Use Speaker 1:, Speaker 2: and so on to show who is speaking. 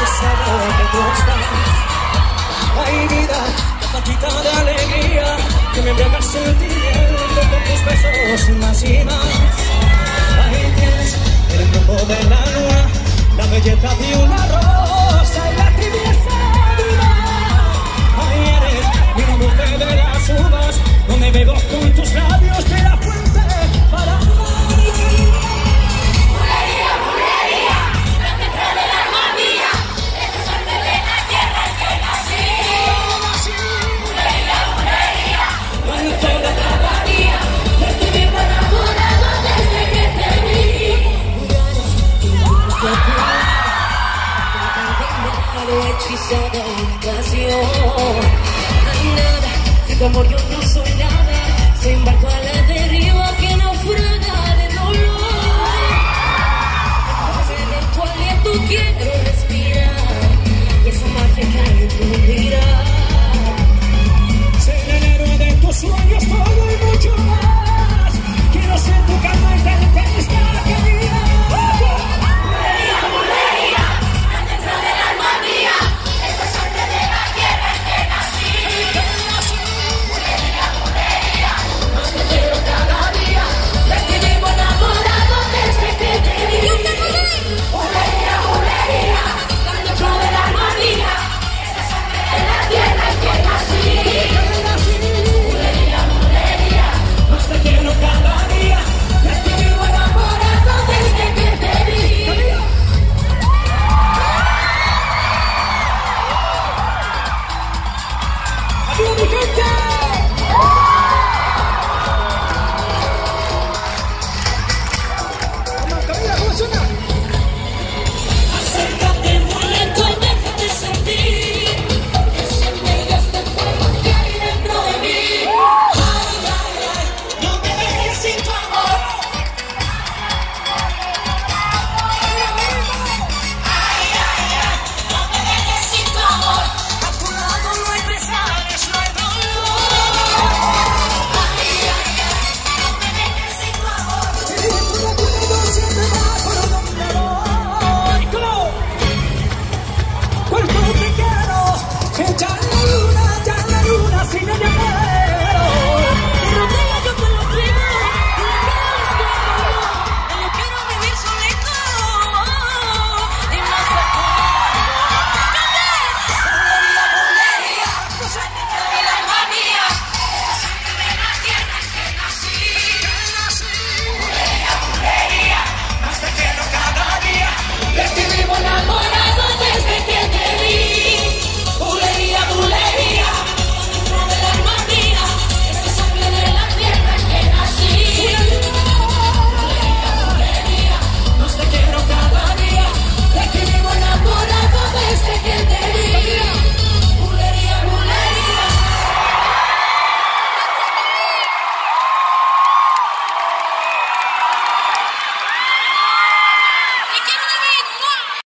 Speaker 1: que sabe que tú estás. Hay vida, la patita de alegría que me embriaga sentimiento con tus besos más y más. Ahí tienes el cuerpo de la luna, la belleza de enamorado, hechizada nada,
Speaker 2: tu amor yo no soy nada, every day.